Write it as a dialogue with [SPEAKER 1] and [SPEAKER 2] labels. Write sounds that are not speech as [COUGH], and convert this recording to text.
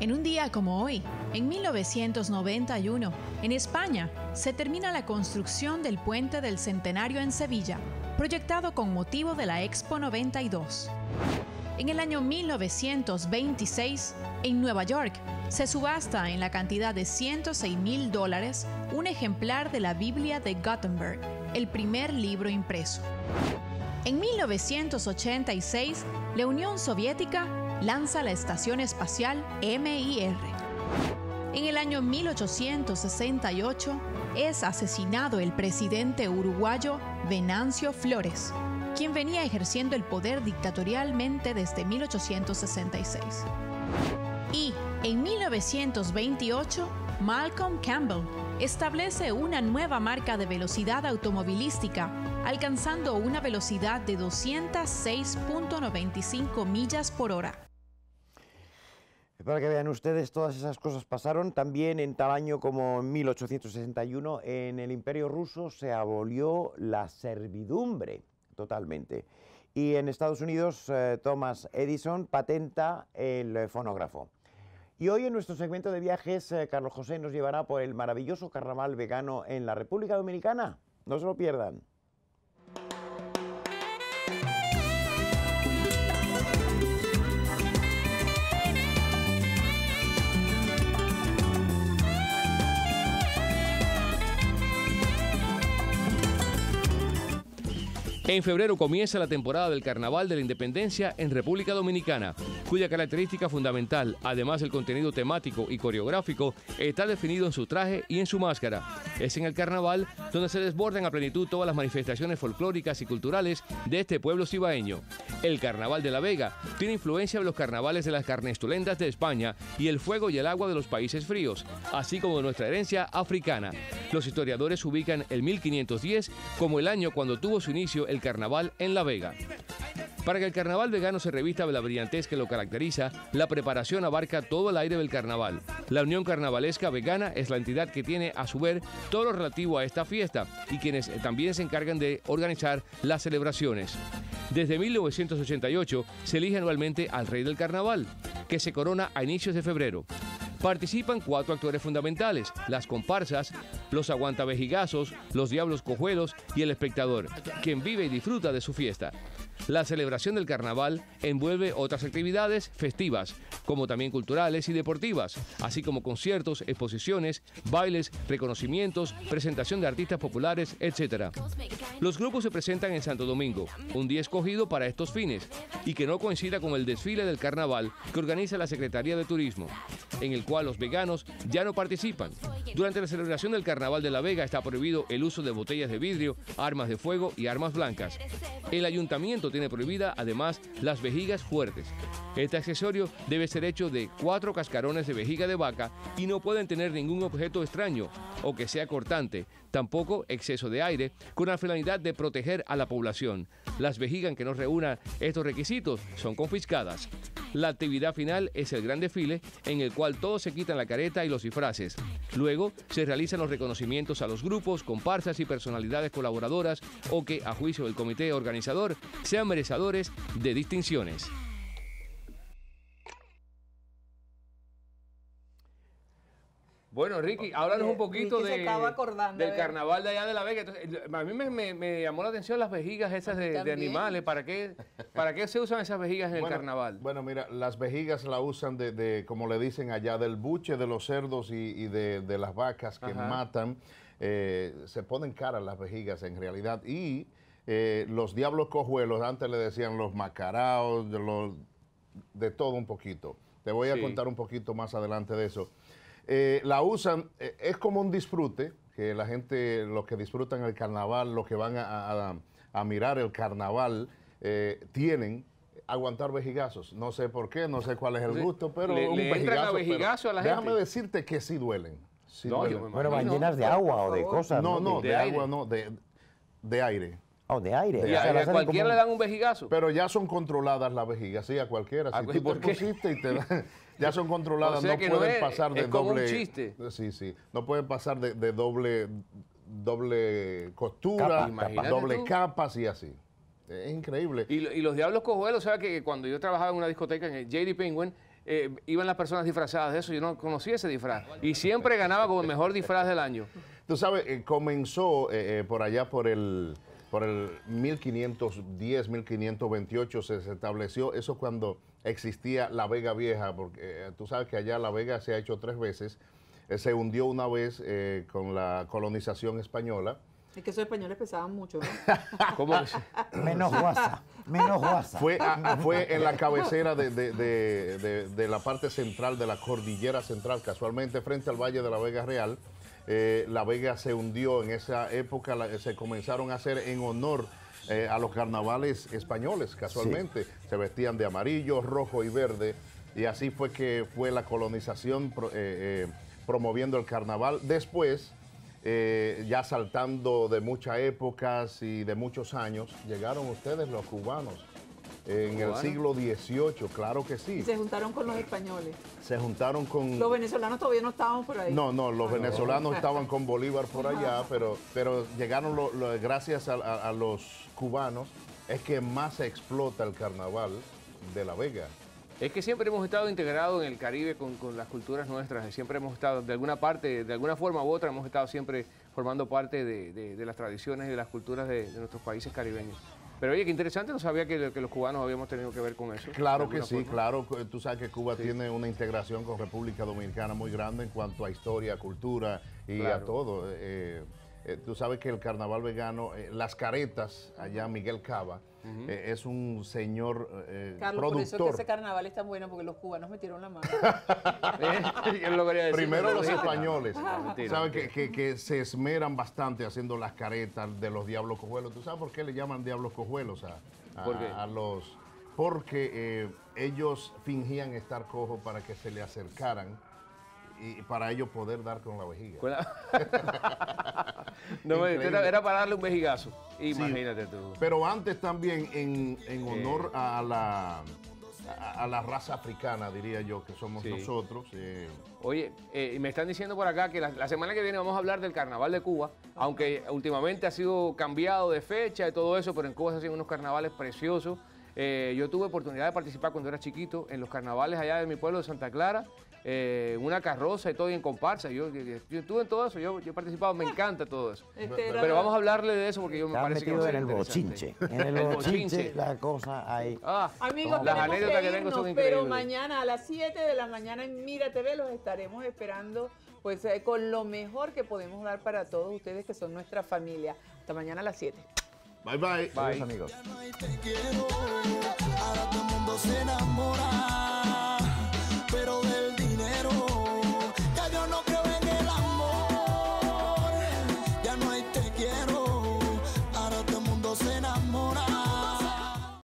[SPEAKER 1] En un día como hoy, en 1991, en España, se termina la construcción del puente del Centenario en Sevilla, proyectado con motivo de la Expo 92. En el año 1926, en Nueva York, se subasta en la cantidad de 106 mil dólares un ejemplar de la Biblia de Gutenberg, el primer libro impreso. En 1986, la Unión Soviética lanza la Estación Espacial MIR. En el año 1868 es asesinado el presidente uruguayo Venancio Flores, quien venía ejerciendo el poder dictatorialmente desde 1866. Y en 1928, Malcolm Campbell establece una nueva marca de velocidad automovilística, alcanzando una velocidad de 206.95 millas por hora.
[SPEAKER 2] Para que vean ustedes, todas esas cosas pasaron. También en tal año como en 1861, en el Imperio ruso se abolió la servidumbre totalmente. Y en Estados Unidos, eh, Thomas Edison patenta el fonógrafo. Y hoy en nuestro segmento de viajes, eh, Carlos José nos llevará por el maravilloso carnaval vegano en la República Dominicana. No se lo pierdan.
[SPEAKER 3] En febrero comienza la temporada del Carnaval de la Independencia en República Dominicana, cuya característica fundamental, además del contenido temático y coreográfico, está definido en su traje y en su máscara. Es en el Carnaval donde se desbordan a plenitud todas las manifestaciones folclóricas y culturales de este pueblo cibaeño. El Carnaval de la Vega tiene influencia de los carnavales de las carnestolendas de España y el fuego y el agua de los países fríos, así como de nuestra herencia africana. Los historiadores ubican el 1510 como el año cuando tuvo su inicio el carnaval en La Vega. Para que el carnaval vegano se revista de la brillantez que lo caracteriza, la preparación abarca todo el aire del carnaval. La Unión Carnavalesca Vegana es la entidad que tiene a su ver todo lo relativo a esta fiesta y quienes también se encargan de organizar las celebraciones. Desde 1988 se elige anualmente al Rey del Carnaval, que se corona a inicios de febrero. Participan cuatro actores fundamentales, las comparsas, los aguantavejigazos, los diablos cojuelos y el espectador, quien vive y disfruta de su fiesta. La celebración del carnaval envuelve otras actividades festivas, como también culturales y deportivas, así como conciertos, exposiciones, bailes, reconocimientos, presentación de artistas populares, etc. Los grupos se presentan en Santo Domingo, un día escogido para estos fines, y que no coincida con el desfile del carnaval que organiza la Secretaría de Turismo, en el cual los veganos ya no participan. Durante la celebración del Carnaval de la Vega está prohibido el uso de botellas de vidrio, armas de fuego y armas blancas. El ayuntamiento tiene prohibida además las vejigas fuertes. Este accesorio debe ser hecho de cuatro cascarones de vejiga de vaca y no pueden tener ningún objeto extraño o que sea cortante, tampoco exceso de aire, con la finalidad de proteger a la población. Las vejigas que no reúnan estos requisitos son confiscadas. La actividad final es el gran desfile en el cual todos se quitan la careta y los disfraces. Luego se realizan los reconocimientos a los grupos, comparsas y personalidades colaboradoras o que, a juicio del comité organizador, sean merecedores de distinciones. Bueno, Ricky, háblanos un poquito de, del carnaval de allá de La Vega. a mí me, llamó la atención las vejigas esas de, animales. ¿Para qué, ¿Para qué se usan esas vejigas en el carnaval?
[SPEAKER 4] Bueno, mira, las vejigas la usan de, como le dicen allá, del buche de los cerdos y, de, las vacas que matan. Eh, se ponen caras las vejigas en realidad. Y eh, los diablos cojuelos, antes le decían los macaraos, de, los, de todo un poquito. Te voy a contar un poquito más adelante de eso. Eh, la usan, eh, es como un disfrute, que la gente, los que disfrutan el carnaval, los que van a, mirar el carnaval, eh, tienen aguantar vejigazos. No sé por qué, no sé cuál es el gusto, pero
[SPEAKER 3] un vejigazo, a la
[SPEAKER 4] déjame decirte que sí duelen.
[SPEAKER 2] bueno, van llenas de agua o de cosas.
[SPEAKER 4] No, no, de, agua no, de, de aire.
[SPEAKER 2] Oh, de aire.
[SPEAKER 3] A, cualquiera le dan un vejigazo.
[SPEAKER 4] Pero ya son controladas las vejigas, sí, a cualquiera. Si tú te pusiste y te dan, [LAUGHS] ya son controladas, no pueden pasar de doble.
[SPEAKER 3] Un chiste.
[SPEAKER 4] Sí, sí. No pueden pasar de, doble doble costura, doble capas y así. Es increíble.
[SPEAKER 3] Y, los diablos cojuelos, sea que cuando yo trabajaba en una discoteca en el JD Penguin, eh, iban las personas disfrazadas de eso. Yo no conocía ese disfraz. Y siempre ganaba como el mejor disfraz del año.
[SPEAKER 4] Tú sabes, eh, comenzó eh, por allá por el, por el 1510, 1528 se, se estableció eso cuando existía la Vega Vieja, porque tú sabes que allá la Vega se ha hecho tres veces. se hundió una vez con la colonización española
[SPEAKER 5] es que esos españoles pesaban mucho, ¿no? [LAUGHS]
[SPEAKER 2] ¿Cómo [LAUGHS] Menos guasa, menos guasa.
[SPEAKER 4] Fue, fue [LAUGHS] en la cabecera de, la parte central de la cordillera central, casualmente frente al Valle de la Vega Real. Eh, la Vega se hundió en esa época, se comenzaron a hacer en honor eh, a los carnavales españoles, casualmente. Se vestían de amarillo, rojo y verde. Y así fue que fue la colonización eh, promoviendo el carnaval. Después eh, ya saltando de muchas épocas y de muchos años, llegaron ustedes los cubanos en el siglo XVIII, claro que sí.
[SPEAKER 5] se juntaron con los españoles.
[SPEAKER 4] Se juntaron con...
[SPEAKER 5] Los venezolanos todavía no estaban por ahí.
[SPEAKER 4] No, no, los venezolanos estaban con Bolívar por allá, pero, pero llegaron gracias a, los cubanos, es que más se explota el carnaval de La Vega.
[SPEAKER 3] Es que siempre hemos estado integrados en el Caribe con, las culturas nuestras, siempre hemos estado, de alguna parte, de alguna forma u otra, hemos estado siempre formando parte de, las tradiciones y de las culturas de, nuestros países caribeños. Pero oye, qué interesante, no sabía que, los cubanos habíamos tenido que ver con eso.
[SPEAKER 4] Claro que sí, claro. Tú sabes que Cuba tiene una integración con República Dominicana muy grande en cuanto a historia, cultura y a todo. Eh, eh, tú sabes que el carnaval vegano, eh, las caretas, allá Miguel Cava, eh, es un señor
[SPEAKER 5] Carlos,
[SPEAKER 4] productor.
[SPEAKER 5] por eso es que ese carnaval es tan bueno, porque los cubanos metieron la mano. [LAUGHS]
[SPEAKER 4] Primero los españoles, ¿sabes? Que, que, se esmeran bastante haciendo las caretas de los diablos cojuelos. ¿Tú sabes por qué le llaman diablos cojuelos a, a, los...? Porque ellos fingían estar cojos para que se le acercaran y para ellos poder dar con la vejiga. [LAUGHS]
[SPEAKER 3] no, era, para darle un vejigazo. Imagínate tú.
[SPEAKER 4] Pero antes también, en, en honor a la a, la raza africana, diría yo, que somos nosotros. Eh.
[SPEAKER 3] Oye, eh, me están diciendo por acá que la, semana que viene vamos a hablar del Carnaval de Cuba, aunque últimamente ha sido cambiado de fecha y todo eso, pero en Cuba se hacen unos carnavales preciosos. Eh, yo tuve oportunidad de participar cuando era chiquito en los carnavales allá de mi pueblo de Santa Clara eh, una carroza y todo en comparsa. Yo, estuve en todo eso, yo, he participado, me encanta todo eso. Este pero vamos a hablarle de eso porque yo me parece que [LAUGHS]
[SPEAKER 2] en el bochinche. En el bochinche la cosa hay.
[SPEAKER 5] Ah, Amigos, las anécdotas que, tengo son increíbles. Pero mañana a las 7 de la mañana en Mira TV los estaremos esperando pues eh, con lo mejor que podemos dar para todos ustedes que son nuestra familia. Hasta mañana a las 7.
[SPEAKER 4] Bye bye.
[SPEAKER 3] Bye amigos.